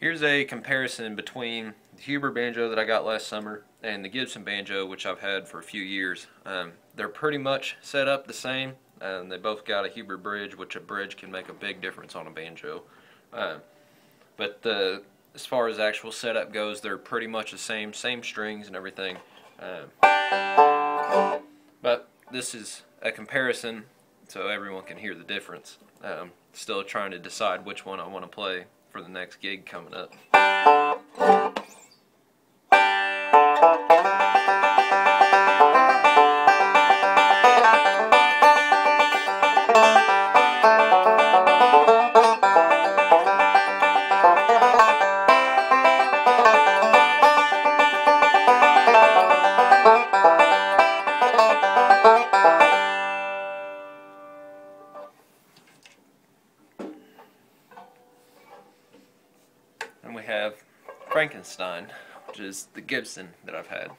Here's a comparison between the Huber banjo that I got last summer and the Gibson banjo which I've had for a few years. Um, they're pretty much set up the same and they both got a Huber bridge which a bridge can make a big difference on a banjo. Uh, but the, as far as actual setup goes they're pretty much the same, same strings and everything. Uh, but this is a comparison so everyone can hear the difference. Um, still trying to decide which one I want to play for the next gig coming up. And we have Frankenstein, which is the Gibson that I've had.